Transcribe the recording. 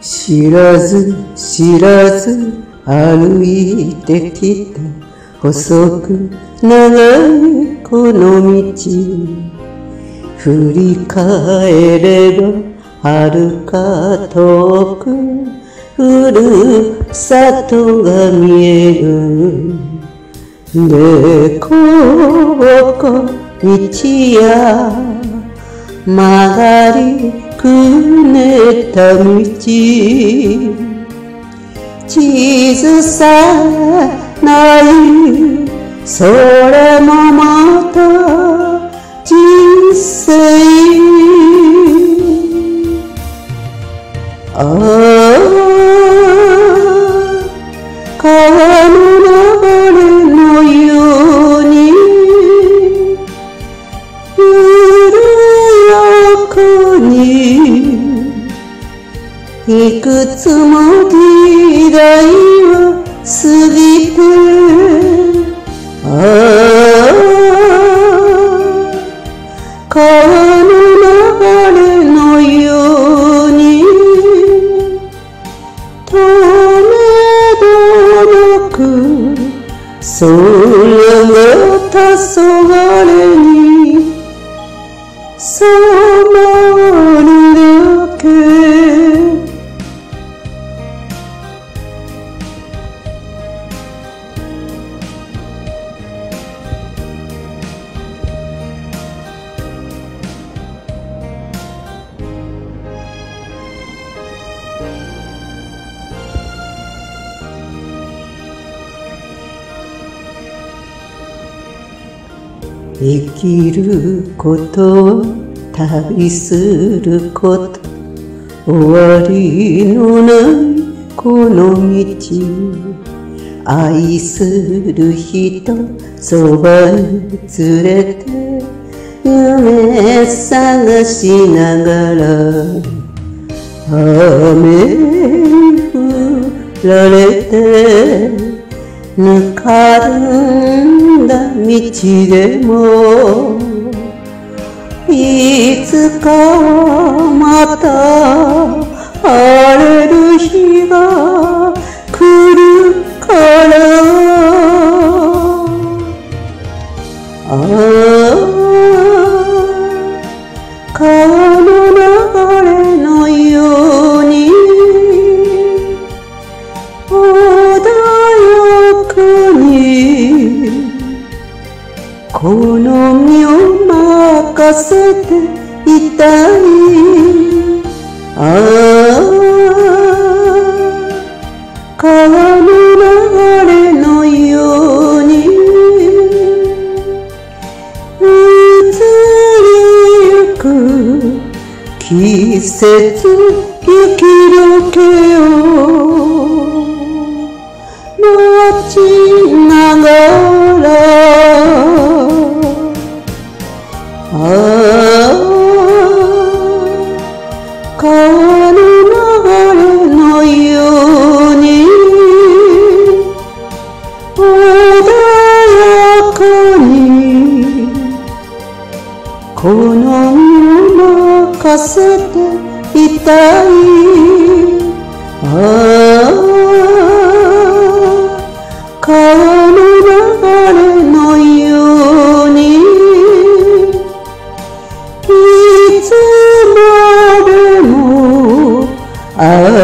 知らず知らず歩いてきた。細く長いこの道。振り返れば遥か遠くふるさとが見える。でこぼこ道や曲がりくねった道地図さないそれもまた人生ああ川いくつも時代は過ぎてああ川の流れのように止めどなく空が黄昏に染まる生きることは旅すること。終わりのないこの道。愛する人そばに連れて夢探しながら。雨に降られてぬかるんだ道でも。いつかまた歩この身を任せていたいああ川の流れのように移りゆく季節雪解けを待ちながら川の流れのように穏やかにこの身を任せていたい。Oh.